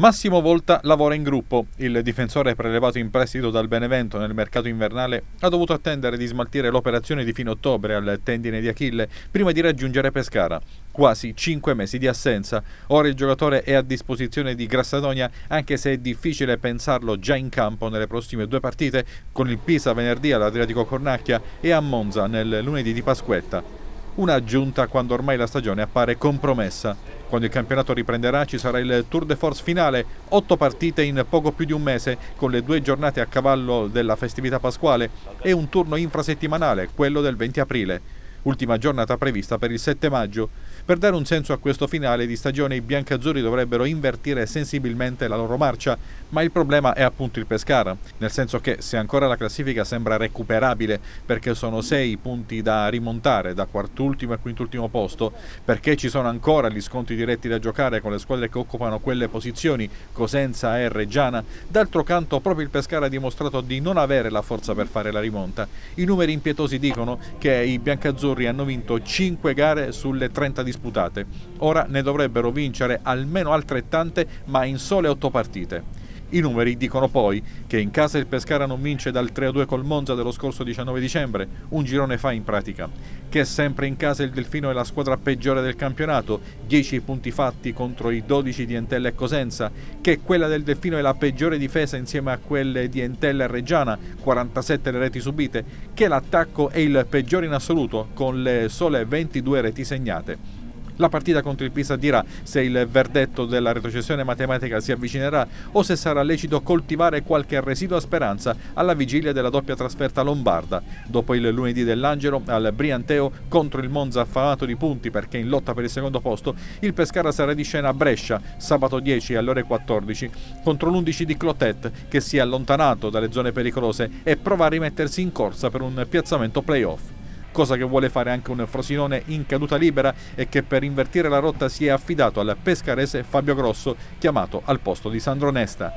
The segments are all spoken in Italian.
Massimo Volta lavora in gruppo. Il difensore prelevato in prestito dal Benevento nel mercato invernale ha dovuto attendere di smaltire l'operazione di fine ottobre al tendine di Achille prima di raggiungere Pescara. Quasi cinque mesi di assenza. Ora il giocatore è a disposizione di Grassadonia, anche se è difficile pensarlo già in campo nelle prossime due partite, con il Pisa venerdì all'Adriatico Cornacchia e a Monza nel lunedì di Pasquetta. Una aggiunta quando ormai la stagione appare compromessa. Quando il campionato riprenderà ci sarà il Tour de Force finale, otto partite in poco più di un mese, con le due giornate a cavallo della festività pasquale e un turno infrasettimanale, quello del 20 aprile ultima giornata prevista per il 7 maggio. Per dare un senso a questo finale di stagione i biancazzurri dovrebbero invertire sensibilmente la loro marcia, ma il problema è appunto il Pescara, nel senso che se ancora la classifica sembra recuperabile perché sono sei punti da rimontare da quartultimo e quintultimo posto, perché ci sono ancora gli sconti diretti da giocare con le squadre che occupano quelle posizioni, Cosenza e Reggiana, d'altro canto proprio il Pescara ha dimostrato di non avere la forza per fare la rimonta. I numeri impietosi dicono che i biancazzurri azzurri hanno vinto 5 gare sulle 30 disputate. Ora ne dovrebbero vincere almeno altrettante, ma in sole 8 partite. I numeri dicono poi che in casa il Pescara non vince dal 3-2 col Monza dello scorso 19 dicembre, un girone fa in pratica, che sempre in casa il Delfino è la squadra peggiore del campionato, 10 punti fatti contro i 12 di Entella e Cosenza, che quella del Delfino è la peggiore difesa insieme a quelle di Entella e Reggiana, 47 le reti subite, che l'attacco è il peggiore in assoluto con le sole 22 reti segnate. La partita contro il Pisa dirà se il verdetto della retrocessione matematica si avvicinerà o se sarà lecito coltivare qualche residua speranza alla vigilia della doppia trasferta lombarda. Dopo il lunedì dell'Angelo al Brianteo contro il Monza affamato di punti perché in lotta per il secondo posto, il Pescara sarà di scena a Brescia sabato 10 alle ore 14 contro l'11 di Clotet che si è allontanato dalle zone pericolose e prova a rimettersi in corsa per un piazzamento playoff cosa che vuole fare anche un Frosinone in caduta libera e che per invertire la rotta si è affidato al pescarese Fabio Grosso, chiamato al posto di Sandro Nesta.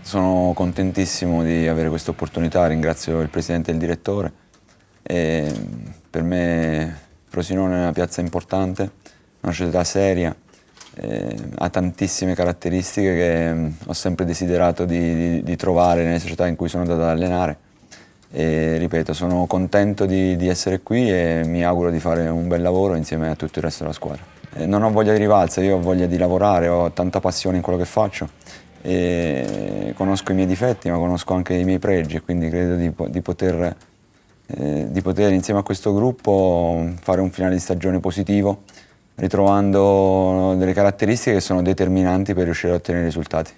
Sono contentissimo di avere questa opportunità, ringrazio il presidente e il direttore. E per me Frosinone è una piazza importante, una società seria, ha tantissime caratteristiche che ho sempre desiderato di, di, di trovare nelle società in cui sono andato ad allenare e ripeto, sono contento di, di, essere qui e mi auguro di fare un bel lavoro insieme a tutto il resto della squadra. E non ho voglia di rivalsa, io ho voglia di lavorare, ho tanta passione in quello che faccio e conosco i miei difetti ma conosco anche i miei pregi quindi credo di, di, poter, eh, di poter insieme a questo gruppo fare un finale di stagione positivo ritrovando delle caratteristiche che sono determinanti per riuscire a ottenere risultati.